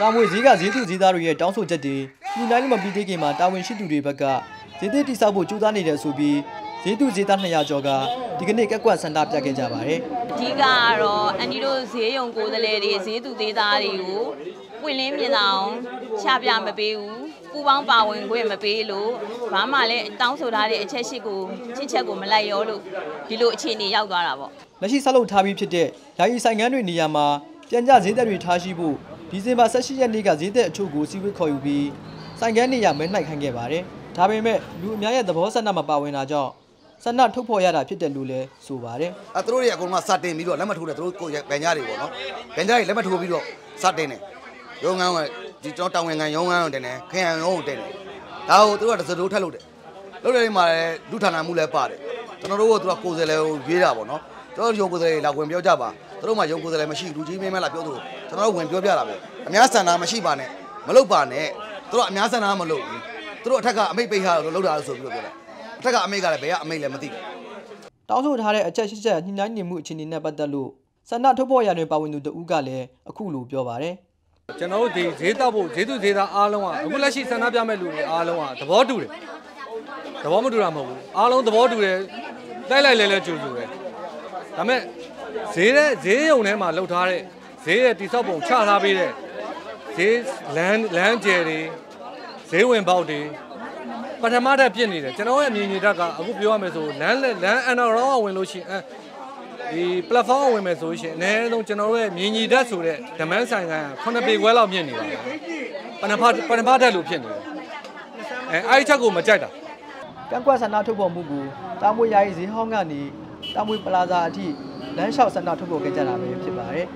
တာမွေဈေးကဈေးသူဈေးသားတွေရဲ့တောင်းဆိုချက်တွေညှိနှိုင်းလို့မပြီးသေးခင်မှာတာဝန်ရှိသူတွေဘက်ကဈေးသစ်တိစောက်ဖို့ကြိုးစားနေတယ်ဆိုပြီးဈေးသူဈေးသား200ကျော်ကဒီကနေ့ကက်ကွက်စန္ဒပြခဲ့ကြပါတယ်အဓိကကတော့အန်ဒီတို့ဈေးရုံကိုယ်စားလှယ်တွေဈေးသူသေးသားတွေကိုပွင့်လင်းမြင်အောင်ချပြမပေးဘူးပူပေါင်းပါဝင်ခွင့်မပေးလို့ဘာမှလည်းတောင်းဆိုထားတဲ့အချက်ရှိကိုချစ်ချက်ကိုမလိုက်ရောလို့ဒီလိုအခြေအနေရောက်သွားတာပေါ့လက်ရှိဆောက်လုပ်ထားပြီးဖြစ်တဲ့ယာယီဆိုင်ငန်းတွေနေရာမှာပြန်ကြဈေးသက်တွေထားရှိဖို့ ဒီဇင်ဘာ18ရက်နေ့ကဈေးသက်အချို့ကိုစီဝေးခေါ်ယူပြီးဆိုင်ငန်းနေရာမဲနှိုက်ခိုင်းခဲ့ပါတယ်။ဒါပေမဲ့လူအများရဲ့သဘောဆန္ဒမပါဝင်တာကြောင့်ဆန္ဒထုတ်ဖော်ရတာဖြစ်တယ်လို့လည်းဆိုပါတယ်အဲသူတို့တွေအကုန်လုံးကစတင်ပြီးတော့လက်မှတ်ထိုးတယ်သူတို့ကိုယ်ဗန်ကြားတွေပေါ့နော်ဗန်ကြားတွေလက်မှတ်ထိုးပြီးတော့စတင်တယ်ရုံငန်းကဒီကျွန်တော်တောင်ဝင်ငံရုံငန်းကိုတင်တယ်ခရံရုံကိုတင်တယ်ဒါကိုသူတို့ကတစ်စတိုးထက်လို့တယ်လုပ်တယ်မှာလည်းဒုဌာနမှုလည်းပါတယ်ကျွန်တော်တို့ကသူကကိုယ်စလဲကိုရွေးတာပေါ့နော်ကျွန်တော်ရုံကိုယ်စလဲလာဝင်ပြောကြပါ သူတို့မှရုံကိုယ်စလဲမရှိလူကြီးမင်းမလာပြောသူကျွန်တော်တို့ဝင်ပြောပြတာပဲအများဆန္ဒမရှိပါနဲ့မလုပ်ပါနဲ့သူတို့အများဆန္ဒမလုပ်ဘူးသူတို့အထက်ကအမိတ်ပိတ်ထားတော့လုပ်တာလို့ဆိုပြီးတော့ပြောတယ်အထက်ကအမိတ်ကလည်းဘယ်ကအမိတ်လည်းမသိဘူး။တောင်းဆိုထားတဲ့အချက်ရှိချက်ညှိနှိုင်းနေမှုအခြေအနေနဲ့ပတ်သက်လို့ဆန္ဒထုတ်ဖော်ရတွင်ပါဝင်သူတဦးကလည်းအခုလိုပြောပါတယ်ကျွန်တော်တို့ဒီဈေးတောက်ဖို့ဈေးသူဈေးသားအားလုံးကအခုလက်ရှိဆန္ဒပြမဲ့လူတွေအားလုံးကသဘောတူတယ်သဘောမတူတာမဟုတ်ဘူးအားလုံးသဘောတူတယ်တိုက်လိုက်လဲလဲကြိုကြိုတယ်ဒါပေမဲ့ ဈေးတဲ့ဈေးရုံထဲမှာလှုပ်ထားတဲ့ဈေးရဲ့တိဆောက်ပုံချထားပေးတဲ့ဈေးလမ်းလမ်းကျယ်တွေဈေးဝင်ပေါက်တွေပထမထက်ပြစ်နေတယ်ကျွန်တော်ရဲ့အမြင်ကြီးတက်ကအခုပြောရမယ်ဆိုလမ်းလမ်းအန်တော်ရောဝင်လို့ရှိရင်အဲဒီ platform ဝင်မယ်ဆိုရှင်အနည်းဆုံးကျွန်တော်တို့ရဲ့မြင်ကြီးတက်ဆိုတဲ့ဓမန်းဆိုင်က9ပေခွဲလောက်မြင့်နေပါတယ်ပထမပထမတက်လို့ဖြစ်နေတယ်အဲအဲ့ဒီချက်ကိုမကြိုက်တာ။ကန့်ကွက်ဆန္ဒထုတ်ဖော်မှုကိုတာမွေယာယီဈေးဟောင်းကနေတာမွေပလာဇာအထိ လမ်းလျှောက်ဆန္ဒထုတ်ဖော်ခဲ့ကြတာပဲဖြစ်ပါတယ်။